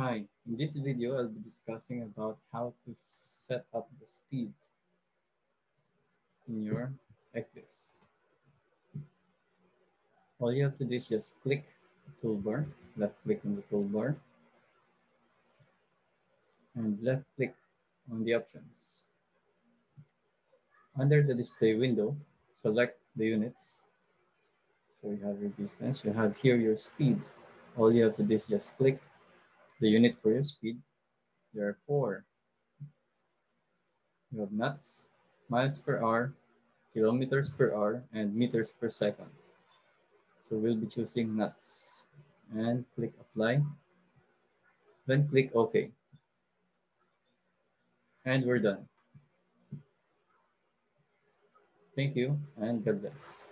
Hi, in this video, I'll be discussing about how to set up the speed in your ECDIS. All you have to do is just click the toolbar, left click on the toolbar, and left click on the options. Under the display window, select the units. So you have resistance, you have here your speed. All you have to do is just click the unit for your speed. There are four. You have knots, miles per hour, kilometers per hour, and meters per second. So we'll be choosing knots and click apply. Then click OK. And we're done. Thank you and God bless.